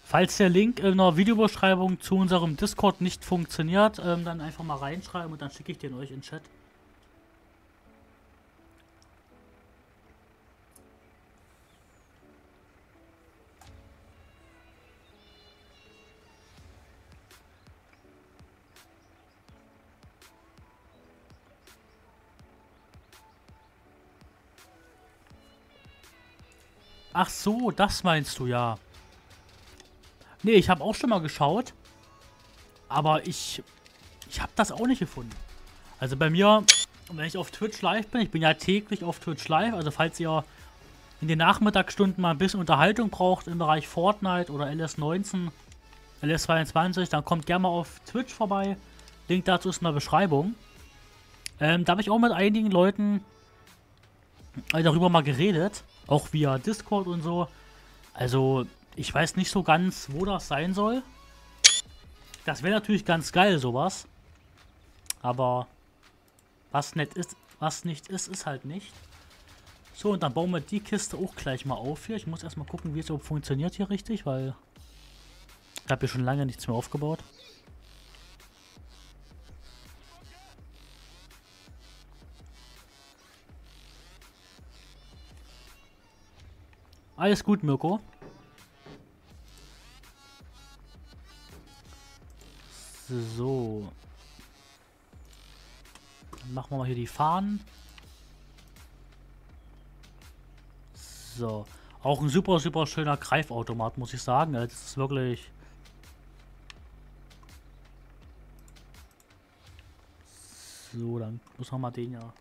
Falls der Link in der Videobeschreibung zu unserem Discord nicht funktioniert, ähm, dann einfach mal reinschreiben und dann schicke ich den euch in den Chat. Ach so, das meinst du ja. Nee, ich habe auch schon mal geschaut. Aber ich, ich habe das auch nicht gefunden. Also bei mir, wenn ich auf Twitch live bin, ich bin ja täglich auf Twitch live, also falls ihr in den Nachmittagsstunden mal ein bisschen Unterhaltung braucht im Bereich Fortnite oder LS19, LS22, dann kommt gerne mal auf Twitch vorbei. Link dazu ist in der Beschreibung. Ähm, da habe ich auch mit einigen Leuten äh, darüber mal geredet. Auch via Discord und so. Also, ich weiß nicht so ganz, wo das sein soll. Das wäre natürlich ganz geil, sowas. Aber was nett ist, was nicht ist, ist halt nicht. So, und dann bauen wir die Kiste auch gleich mal auf hier. Ich muss erstmal gucken, wie es überhaupt funktioniert hier richtig, weil ich habe hier schon lange nichts mehr aufgebaut. Alles gut, Mirko. So. Dann machen wir mal hier die Fahnen. So. Auch ein super, super schöner Greifautomat, muss ich sagen. Das ist wirklich... So, dann muss man mal den ja...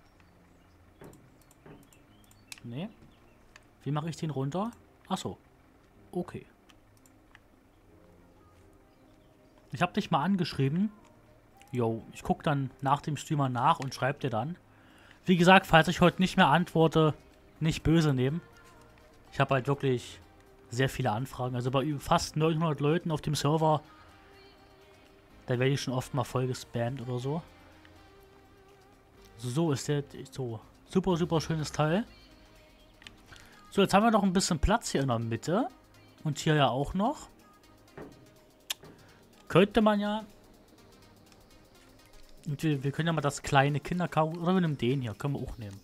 Nee. Wie mache ich den runter? Achso. Okay. Ich habe dich mal angeschrieben. Jo, ich gucke dann nach dem Streamer nach und schreibe dir dann. Wie gesagt, falls ich heute nicht mehr antworte, nicht böse nehmen. Ich habe halt wirklich sehr viele Anfragen. Also bei fast 900 Leuten auf dem Server, da werde ich schon oft mal voll gespammt oder so. So ist der, so, super, super schönes Teil. So, jetzt haben wir noch ein bisschen Platz hier in der Mitte. Und hier ja auch noch. Könnte man ja... Und wir, wir können ja mal das kleine Kinderkau... Oder wir nehmen den hier. Können wir auch nehmen.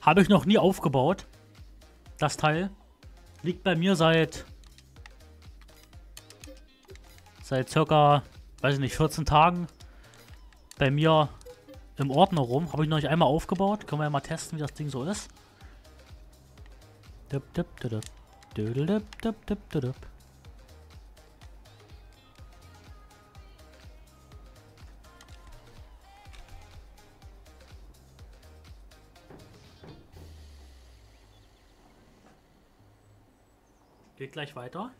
Habe ich noch nie aufgebaut. Das Teil. Liegt bei mir seit... Seit circa, weiß ich nicht, 14 Tagen. bei mir im Ordner rum. Habe ich noch nicht einmal aufgebaut. Können wir ja mal testen, wie das Ding so ist. Dup, dup, dup, dup, dup, dup, dup, dup. Geht gleich weiter.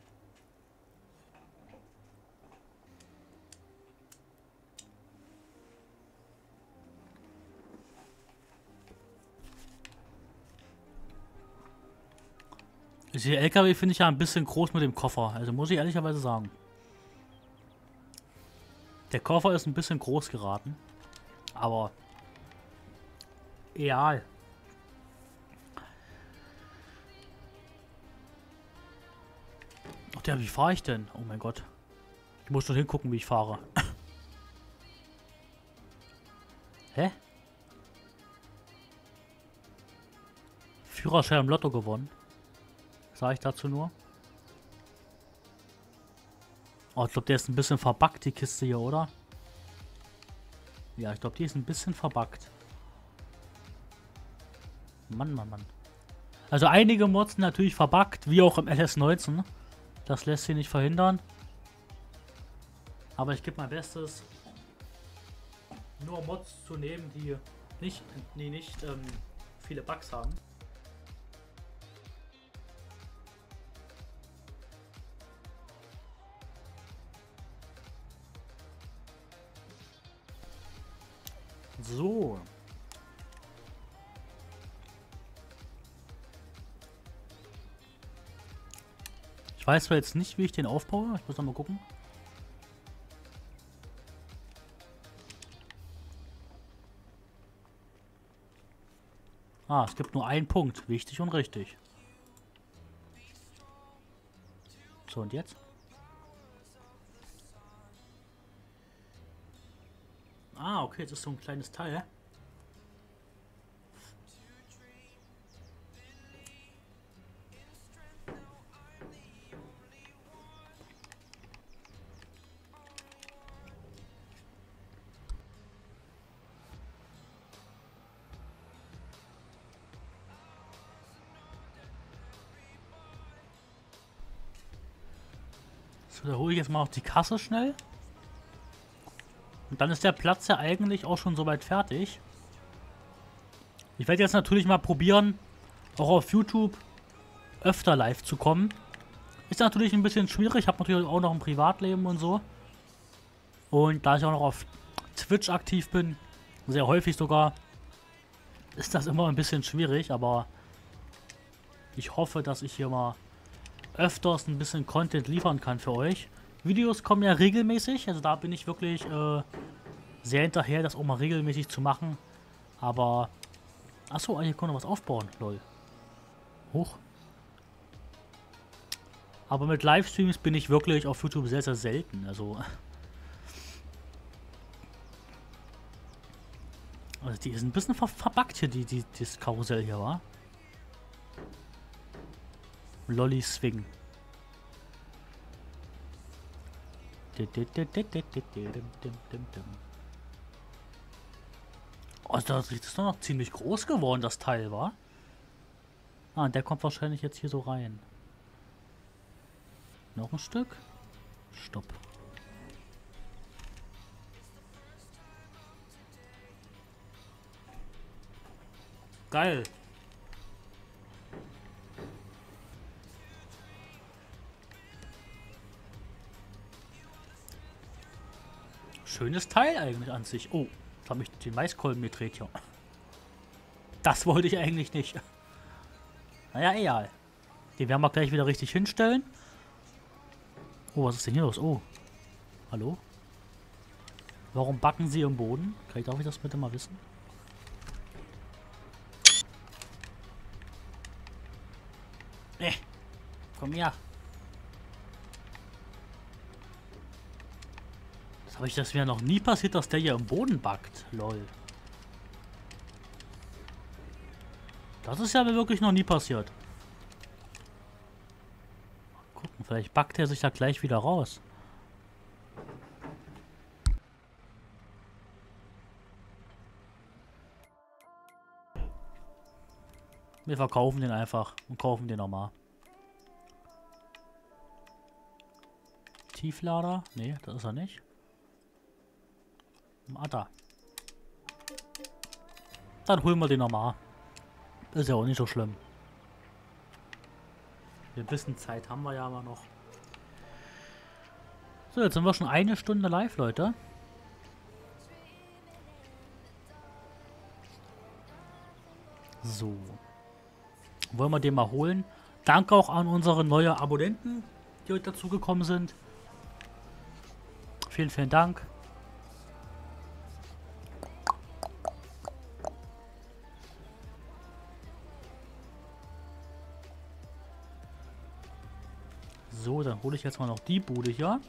Der LKW finde ich ja ein bisschen groß mit dem Koffer. Also muss ich ehrlicherweise sagen. Der Koffer ist ein bisschen groß geraten. Aber egal. Ach der, wie fahre ich denn? Oh mein Gott. Ich muss doch hingucken, wie ich fahre. Hä? Führerschein im Lotto gewonnen. Sage ich dazu nur. Oh, ich glaube, der ist ein bisschen verbuggt, die Kiste hier, oder? Ja, ich glaube, die ist ein bisschen verbuggt. Mann, Mann, Mann. Also einige Mods natürlich verbuggt, wie auch im LS19. Das lässt sich nicht verhindern. Aber ich gebe mein Bestes, nur Mods zu nehmen, die nicht, nee, nicht ähm, viele Bugs haben. So. Ich weiß zwar jetzt nicht, wie ich den aufbaue. Ich muss noch mal gucken. Ah, es gibt nur einen Punkt. Wichtig und richtig. So, und jetzt? Okay, jetzt ist so ein kleines Teil. So, da hole ich jetzt mal auf die Kasse schnell. Und dann ist der Platz ja eigentlich auch schon soweit fertig. Ich werde jetzt natürlich mal probieren, auch auf YouTube öfter live zu kommen. Ist natürlich ein bisschen schwierig. Ich habe natürlich auch noch ein Privatleben und so. Und da ich auch noch auf Twitch aktiv bin, sehr häufig sogar, ist das immer ein bisschen schwierig. Aber ich hoffe, dass ich hier mal öfters ein bisschen Content liefern kann für euch. Videos kommen ja regelmäßig, also da bin ich wirklich äh, sehr hinterher, das auch mal regelmäßig zu machen. Aber, achso, hier kann noch was aufbauen, lol. Hoch. Aber mit Livestreams bin ich wirklich auf YouTube sehr, sehr selten, also... Also die ist ein bisschen ver verbuggt hier, die, die, das Karussell hier, war. Lolly Swing. Oh, das ist doch noch ziemlich groß geworden, das Teil, war. Ah, der kommt wahrscheinlich jetzt hier so rein. Noch ein Stück. Stopp. Geil. Schönes Teil eigentlich an sich. Oh, jetzt habe ich den Maiskolben gedreht hier. Das wollte ich eigentlich nicht. Naja, egal. Den werden wir gleich wieder richtig hinstellen. Oh, was ist denn hier los? Oh. Hallo? Warum backen sie im Boden? Kann ich, darf ich das bitte mal wissen? Eh. Komm her. Aber ich, das wäre noch nie passiert, dass der hier im Boden backt. Lol. Das ist ja wirklich noch nie passiert. Mal gucken, vielleicht backt er sich da gleich wieder raus. Wir verkaufen den einfach und kaufen den nochmal. Tieflader? Nee, das ist er nicht. Ah, da. Dann holen wir den nochmal. Ist ja auch nicht so schlimm. Wir bisschen Zeit haben wir ja aber noch. So, jetzt sind wir schon eine Stunde live, Leute. So. Wollen wir den mal holen. Danke auch an unsere neuen Abonnenten, die heute dazugekommen sind. Vielen, vielen Dank. So, dann hole ich jetzt mal noch die Bude hier.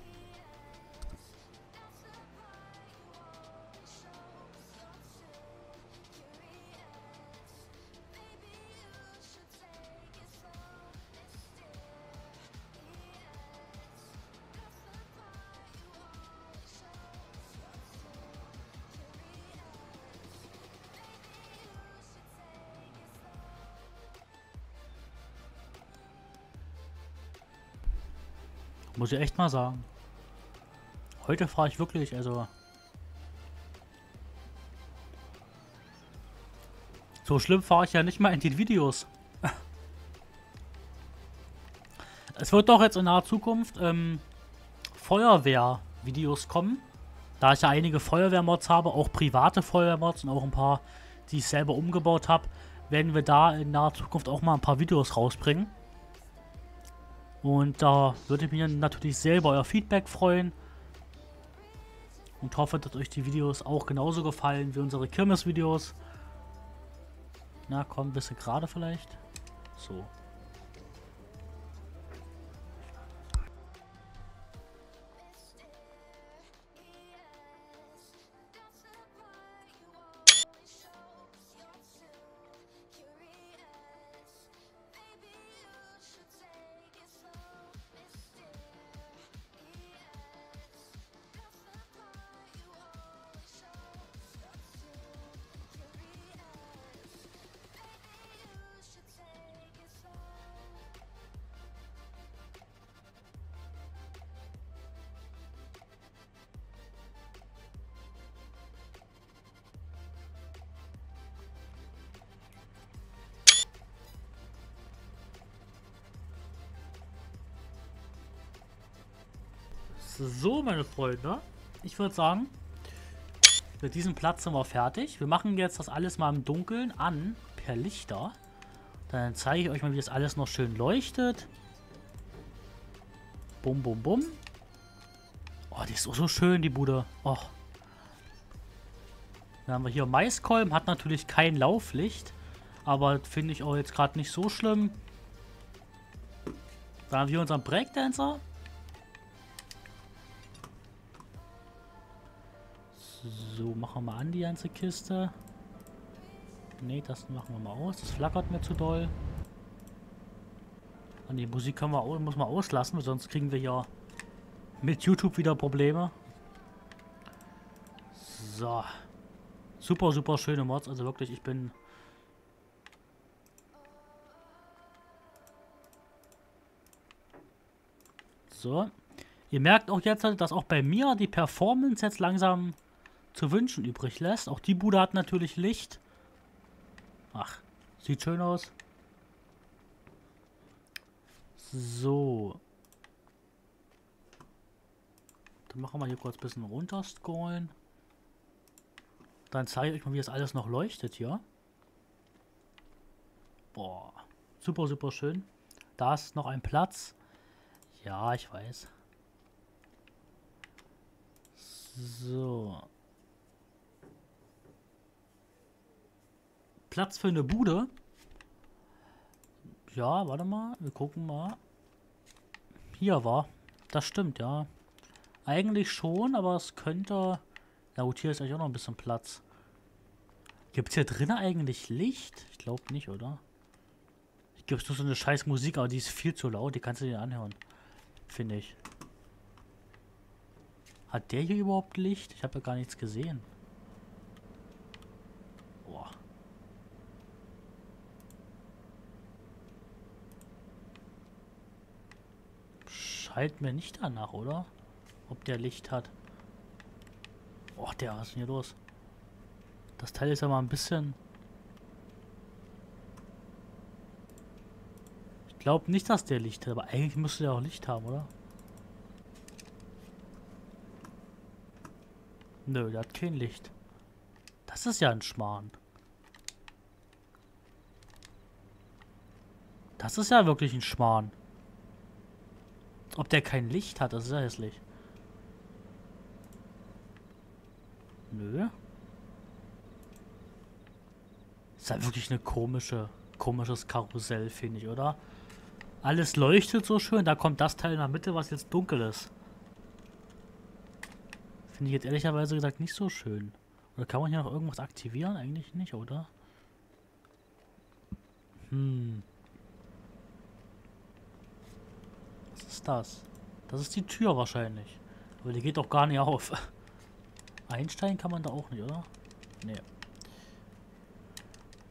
Muss ich echt mal sagen. Heute fahre ich wirklich, also... So schlimm fahre ich ja nicht mal in den Videos. es wird doch jetzt in naher Zukunft ähm, Feuerwehr-Videos kommen. Da ich ja einige Feuerwehrmods habe, auch private Feuerwehrmods und auch ein paar, die ich selber umgebaut habe, werden wir da in naher Zukunft auch mal ein paar Videos rausbringen. Und da würde ich mich natürlich sehr über euer Feedback freuen. Und hoffe, dass euch die Videos auch genauso gefallen wie unsere Kirmes-Videos. Na komm, ein bisschen gerade vielleicht. So. So, meine Freunde. Ich würde sagen, mit diesem Platz sind wir fertig. Wir machen jetzt das alles mal im Dunkeln an, per Lichter. Dann zeige ich euch mal, wie das alles noch schön leuchtet. Bum, bum, bum. Oh, die ist so, so schön, die Bude. Oh. Dann haben wir hier Maiskolben. Hat natürlich kein Lauflicht. Aber finde ich auch jetzt gerade nicht so schlimm. Dann haben wir unseren Breakdancer. Machen wir mal an die ganze Kiste. Ne, das machen wir mal aus. Das flackert mir zu doll. Und die Musik können wir, muss man auslassen, sonst kriegen wir ja mit YouTube wieder Probleme. So. Super, super schöne Mods. Also wirklich, ich bin... So. Ihr merkt auch jetzt, dass auch bei mir die Performance jetzt langsam zu wünschen übrig lässt. Auch die Bude hat natürlich Licht. Ach, sieht schön aus. So. Dann machen wir hier kurz ein bisschen runterscrollen. Dann zeige ich euch mal, wie das alles noch leuchtet hier. Boah. Super, super schön. Da ist noch ein Platz. Ja, ich weiß. So. Platz für eine Bude. Ja, warte mal. Wir gucken mal. Hier war. Das stimmt, ja. Eigentlich schon, aber es könnte... Na gut, hier ist eigentlich auch noch ein bisschen Platz. Gibt es hier drinnen eigentlich Licht? Ich glaube nicht, oder? Ich gibt nur so eine scheiß Musik, aber die ist viel zu laut. Die kannst du dir anhören. Finde ich. Hat der hier überhaupt Licht? Ich habe ja gar nichts gesehen. Scheint mir nicht danach, oder? Ob der Licht hat. Och, der, was ist denn hier los? Das Teil ist ja mal ein bisschen... Ich glaube nicht, dass der Licht hat, aber eigentlich müsste der auch Licht haben, oder? Nö, der hat kein Licht. Das ist ja ein Schmarrn. Das ist ja wirklich ein Schmarrn. Ob der kein Licht hat, das ist ja hässlich. Nö. Ist ja wirklich eine komische, komisches Karussell, finde ich, oder? Alles leuchtet so schön, da kommt das Teil in der Mitte, was jetzt dunkel ist. Finde ich jetzt ehrlicherweise gesagt nicht so schön. Oder kann man hier noch irgendwas aktivieren? Eigentlich nicht, oder? Hm. Was ist das? Das ist die Tür wahrscheinlich. Aber die geht doch gar nicht auf. Einsteigen kann man da auch nicht, oder? Nee.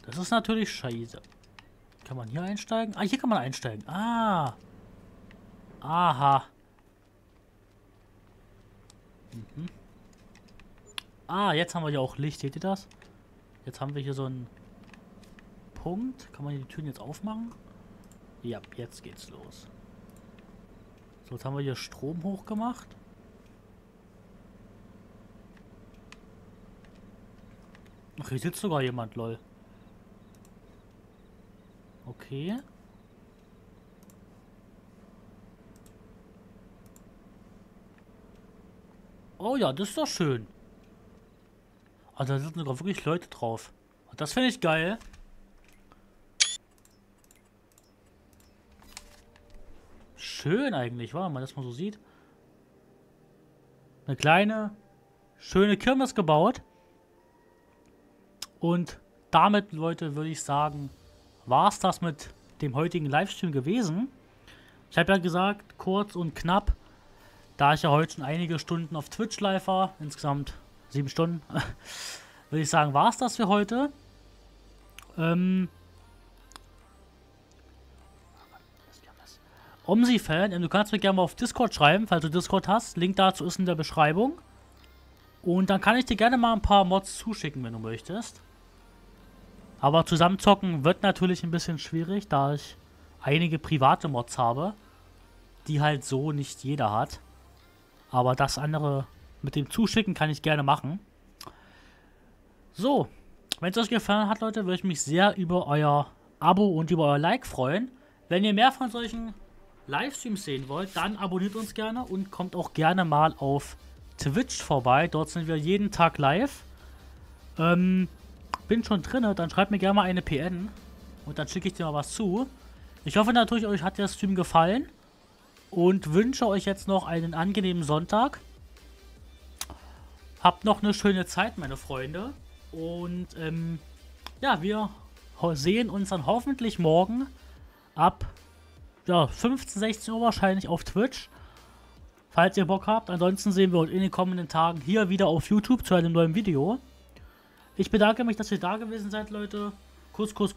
Das ist natürlich scheiße. Kann man hier einsteigen? Ah, hier kann man einsteigen. Ah. Aha. Mhm. Ah, jetzt haben wir ja auch Licht. Seht ihr das? Jetzt haben wir hier so einen Punkt. Kann man hier die Türen jetzt aufmachen? Ja, jetzt geht's los. So, jetzt haben wir hier Strom hochgemacht. Ach, hier sitzt sogar jemand, lol. Okay. Oh ja, das ist doch schön. Also da sind sogar wirklich Leute drauf. Das finde ich geil. Schön eigentlich, wenn man das mal so sieht. Eine kleine, schöne Kirmes gebaut. Und damit, Leute, würde ich sagen, war es das mit dem heutigen Livestream gewesen. Ich habe ja gesagt, kurz und knapp, da ich ja heute schon einige Stunden auf Twitch live war, insgesamt sieben Stunden, würde ich sagen, war es das für heute. Ähm, Omsi-Fan, du kannst mir gerne mal auf Discord schreiben, falls du Discord hast. Link dazu ist in der Beschreibung. Und dann kann ich dir gerne mal ein paar Mods zuschicken, wenn du möchtest. Aber zusammenzocken wird natürlich ein bisschen schwierig, da ich einige private Mods habe, die halt so nicht jeder hat. Aber das andere mit dem Zuschicken kann ich gerne machen. So, wenn es euch gefallen hat, Leute, würde ich mich sehr über euer Abo und über euer Like freuen. Wenn ihr mehr von solchen Livestreams sehen wollt, dann abonniert uns gerne und kommt auch gerne mal auf Twitch vorbei. Dort sind wir jeden Tag live. Ähm, bin schon drin, dann schreibt mir gerne mal eine PN und dann schicke ich dir mal was zu. Ich hoffe natürlich, euch hat der Stream gefallen und wünsche euch jetzt noch einen angenehmen Sonntag. Habt noch eine schöne Zeit, meine Freunde. Und ähm, ja, wir sehen uns dann hoffentlich morgen ab ja, 15, 16 Uhr wahrscheinlich auf Twitch. Falls ihr Bock habt. Ansonsten sehen wir uns in den kommenden Tagen hier wieder auf YouTube zu einem neuen Video. Ich bedanke mich, dass ihr da gewesen seid, Leute. Kuss, Kuss,